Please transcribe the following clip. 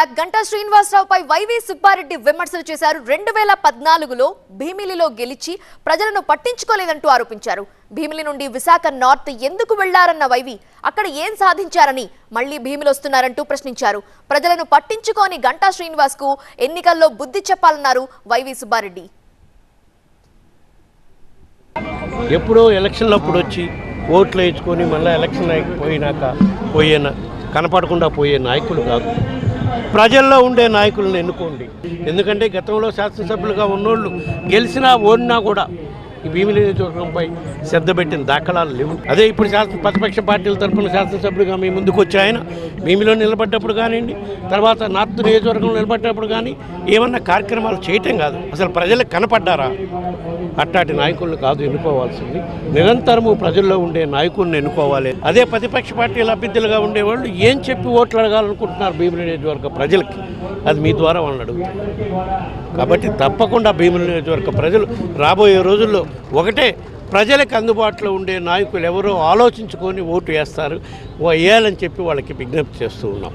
Back Ganta శ్రీనివాసరావుపై YV Subbareddy విమర్శలు చేశారు. రెండు వేల పద్నాలుగులో భీమిలిలో గెలిచి ప్రజలను పట్టించుకోలేదంటూ ఆరోపించారు. భీమిలి నుండి విశాఖ నార్త్ ఎందుకు వెళ్ళారన్న వైవి అక్కడ ఏం సాధించారని మళ్ళీ భీమిలి వస్తున్నారంటూ ప్రశ్నించారు. ప్రజలను పట్టించుకోని గంటా శ్రీనివాస్కు ఎన్నికల్లో బుద్ధి చెప్పాలన్నారు వైవి సుబ్బారెడ్డి. ఎప్పుడో ఎలక్షన్లప్పుడు వచ్చి ఓట్లు వేయించుకొని మళ్ళీ ఎలక్షన్ అయిపోయినాక పోయే కనపడకుండా పోయే నాయకులు కాదు. ప్రజల్లో ఉండే నాయకులను ఎన్నుకోండి. ఎందుకంటే గతంలో శాసనసభ్యులుగా ఉన్నోళ్ళు గెలిచినా ఓడినా కూడా ఈ భీమిలి నియోజకవర్గంపై శ్రద్ధ పెట్టిన దాఖలాలు లేవు. అదే ఇప్పుడు శాసన ప్రతిపక్ష పార్టీల తరఫున శాసనసభ్యులుగా మీ ముందుకు వచ్చి ఆయన భీమిలో నిలబడ్డప్పుడు కానివ్వండి తర్వాత నార్త్ నియోజకవర్గంలో నిలబడ్డప్పుడు కానీ ఏమన్నా కార్యక్రమాలు చేయటం కాదు. అసలు ప్రజలకు కనపడ్డారా? అట్టాటి నాయకులను కాదు ఎన్నుకోవాల్సింది. నిరంతరము ప్రజల్లో ఉండే నాయకులను ఎన్నుకోవాలి. అదే ప్రతిపక్ష పార్టీల అభ్యర్థులుగా ఉండేవాళ్ళు ఏం చెప్పి ఓట్లు అడగాలనుకుంటున్నారు భీమిలి నియోజకవర్గ ప్రజలకి? అది మీ ద్వారా వాళ్ళని అడుగుతారు. కాబట్టి తప్పకుండా భీముల నియోజకవర్గ ప్రజలు రాబోయే రోజుల్లో ఒకటే ప్రజలకు అందుబాటులో ఉండే నాయకులు ఎవరో ఆలోచించుకొని ఓటు వేస్తారు వేయాలని చెప్పి వాళ్ళకి విజ్ఞప్తి చేస్తూ ఉన్నాం.